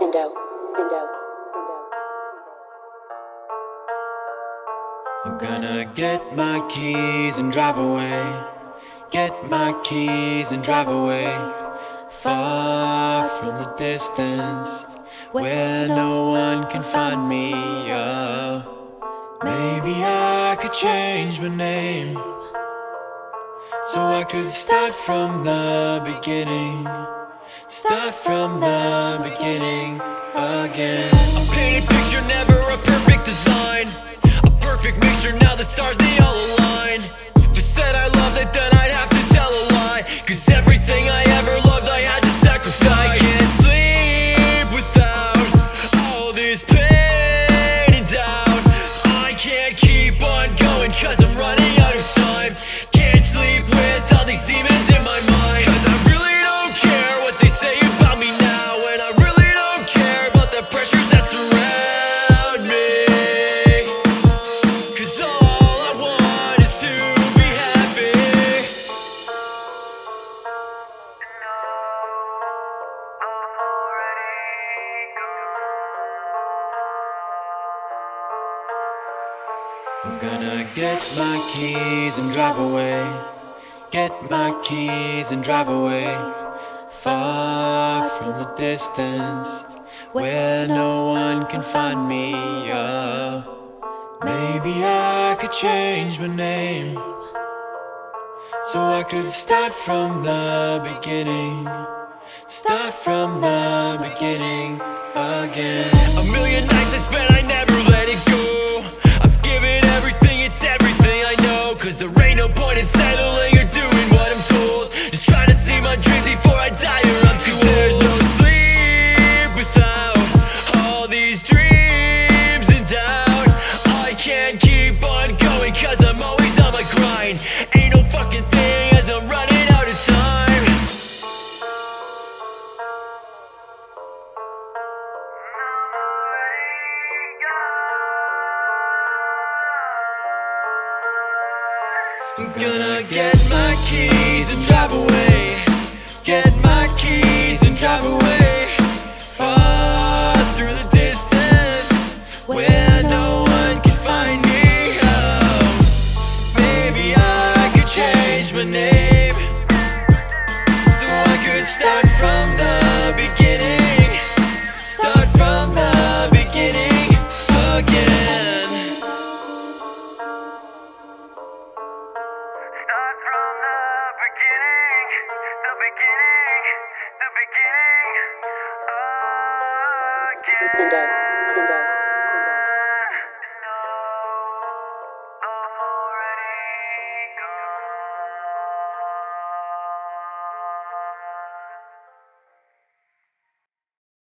Indo. Indo. I'm gonna get my keys and drive away. Get my keys and drive away. Far from the distance where no one can find me. Oh, maybe I could change my name so I could start from the beginning. Start from the beginning again. A painted picture, never a perfect design. A perfect mixture, now the stars they all align. I'm gonna get my keys and drive away. Get my keys and drive away. Far from the distance where no one can find me. Maybe I could change my name so I could start from the beginning. Start from the beginning again. A point in settling or doing what I'm told. Just trying to see my dreams before I die or I'm too old. There's no sleep without all these dreams and doubt. I can't keep on going cause I'm always on my grind. I'm gonna get my keys and drive away. Get my keys and drive away. Far through the distance where no one can find me. Oh, maybe I could change my name